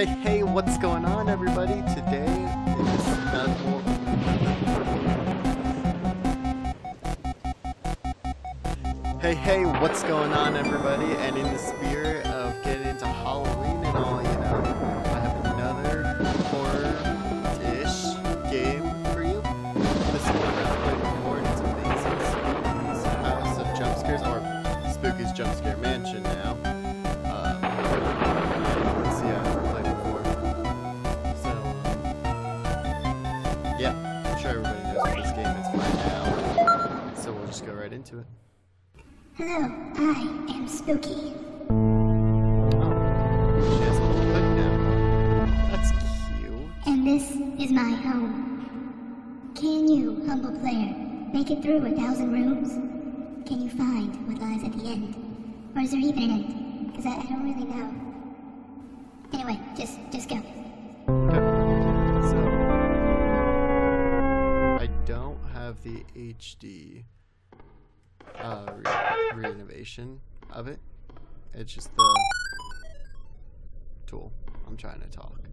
Hey, hey, what's going on, everybody? Today is medical. Hey, hey, what's going on, everybody? And in the spirit of getting into Halloween and all, into it. Hello, I am Spooky. Oh, she has a little hood now. That's cute. And this is my home. Can you, humble player, make it through a thousand rooms? Can you find what lies at the end? Or is there even an end? Because I, I don't really know. Anyway, just just go. Okay. So, I don't have the HD uh, re- renovation of it. It's just the tool. I'm trying to talk.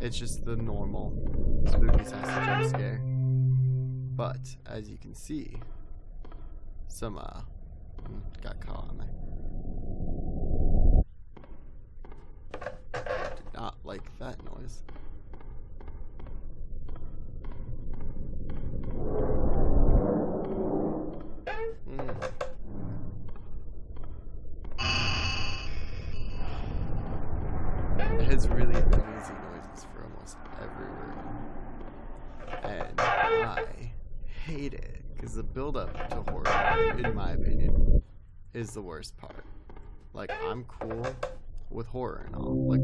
It's just the normal spooky sassy jump scare. But as you can see, some uh got caught on there. Did not like that noise. Mm. It has really noisy noises for almost every room. And I hate it because the build up to horror, in my opinion, is the worst part. Like, I'm cool with horror and all. Like,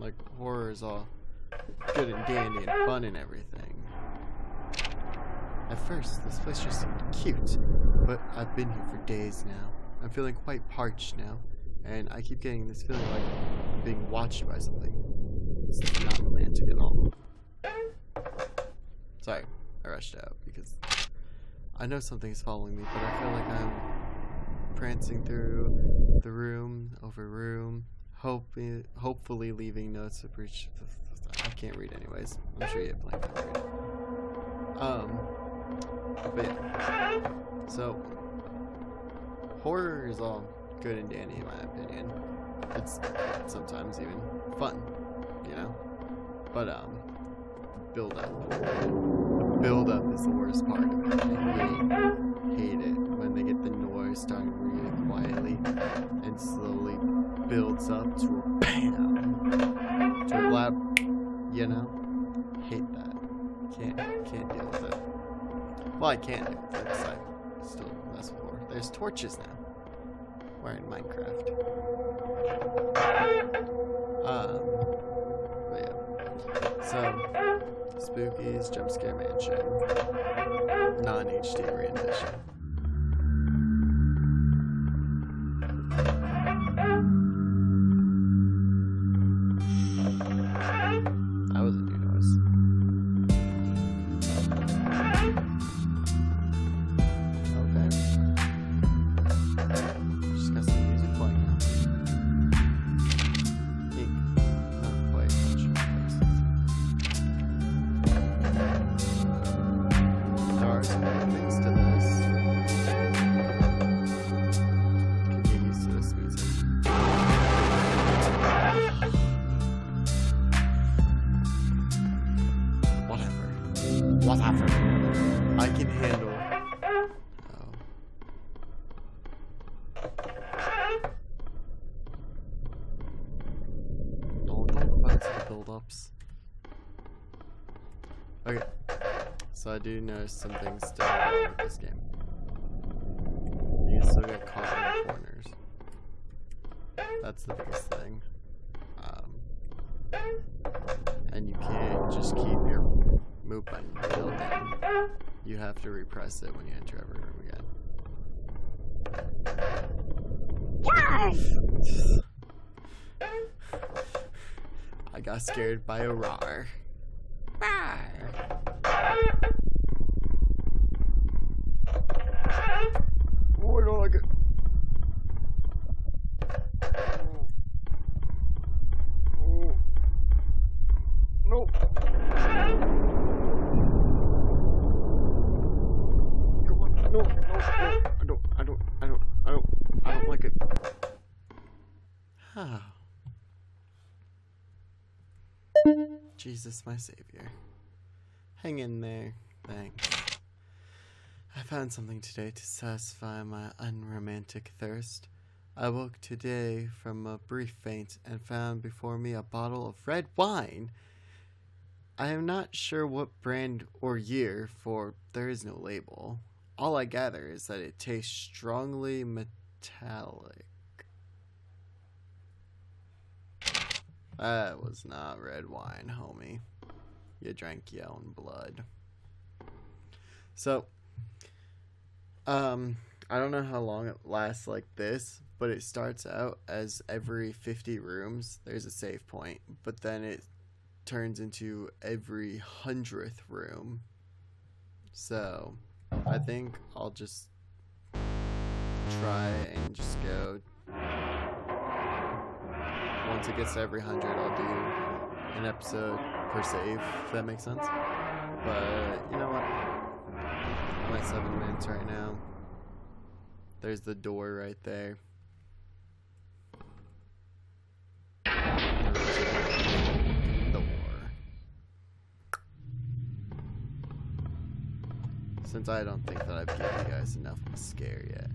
like horror is all good and dandy and fun and everything. At first, this place just seemed cute, but I've been here for days now. I'm feeling quite parched now, and I keep getting this feeling like I'm being watched by something. This is romantic at all. Sorry, I rushed out because I know something's following me, but I feel like I'm prancing through the room over room, hoping, hopefully leaving notes no breach. I can't read anyways. I'm sure you have plenty of read. Um, but yeah. So, horror is all good and dandy in my opinion. It's sometimes even fun, you know? But, um, build up. The build up is the worst part of it. I hate, hate it when they get the noise starting really quietly and slowly builds up to a bam, to a loud, you know? Hate that. Can't, can't deal with it. Well, I can do it because I still mess with horror. There's torches now. We're in Minecraft. Spooky's Jump Scare Mansion. Non HD rendition. Okay. So I do notice some things still wrong with this game. You can still get caught in the corners. That's the biggest thing. Um, and you can't just keep your move button held down. You have to repress it when you enter every room again. Yes! I got scared by a roar. Oh, Jesus, my savior. Hang in there. Thanks. I found something today to satisfy my unromantic thirst. I woke today from a brief faint and found before me a bottle of red wine. I am not sure what brand or year, for there is no label. All I gather is that it tastes strongly metallic. That was not red wine, homie. You drank your own blood. So, um, I don't know how long it lasts like this, but it starts out as every 50 rooms, there's a save point, but then it turns into every hundredth room. So, I think I'll just try and just go once it gets to every hundred, I'll do an episode per save, if that makes sense. But you know what? I'm at seven minutes right now. There's the door right there. Since I don't think that I've given you guys enough scare yet.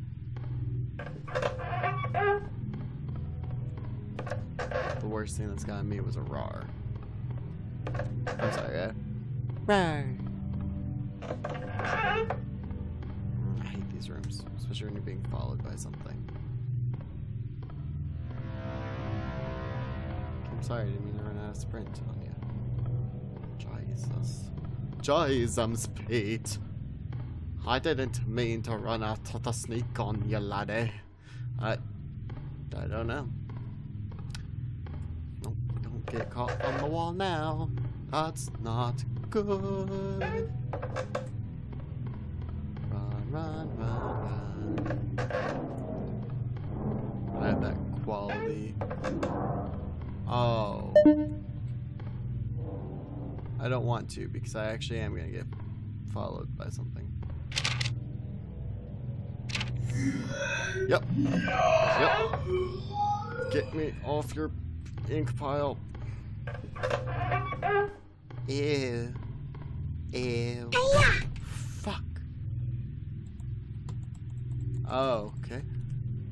Worst thing that's gotten me was a RAR. I'm sorry, yeah? RAR. I hate these rooms, especially when you're being followed by something. I'm sorry, I didn't mean to run out of sprint on you. Jesus. Jesus, Pete. I didn't mean to run out of the sneak on you, laddie. I... I don't know. Get caught on the wall now. That's not good. Run, run, run, run. I have that quality. Oh. I don't want to because I actually am going to get followed by something. Yep. Yep. Get me off your ink pile. Ew. Ew. Fuck. Oh, okay.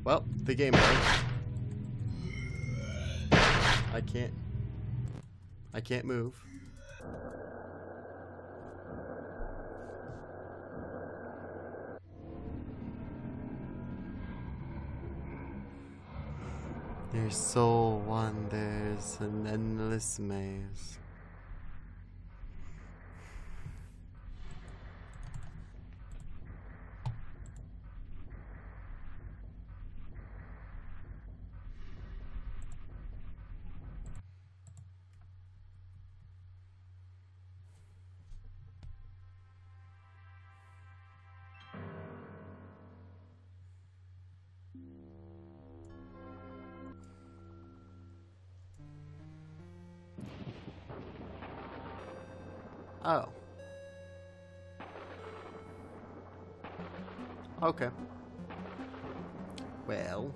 Well, the game broke. I can't. I can't move. Your soul wanders an endless maze. Oh. Okay. Well,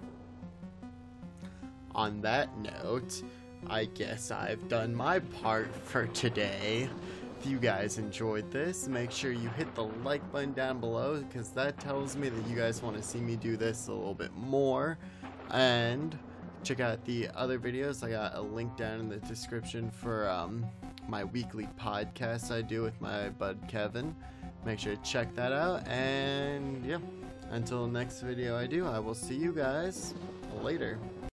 on that note, I guess I've done my part for today. If you guys enjoyed this, make sure you hit the like button down below because that tells me that you guys want to see me do this a little bit more. And check out the other videos. I got a link down in the description for um, my weekly podcast I do with my bud Kevin. Make sure to check that out. And yeah, until next video I do, I will see you guys later.